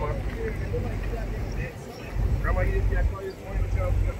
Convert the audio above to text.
Grandma. Grandma, you didn't see I called this morning to you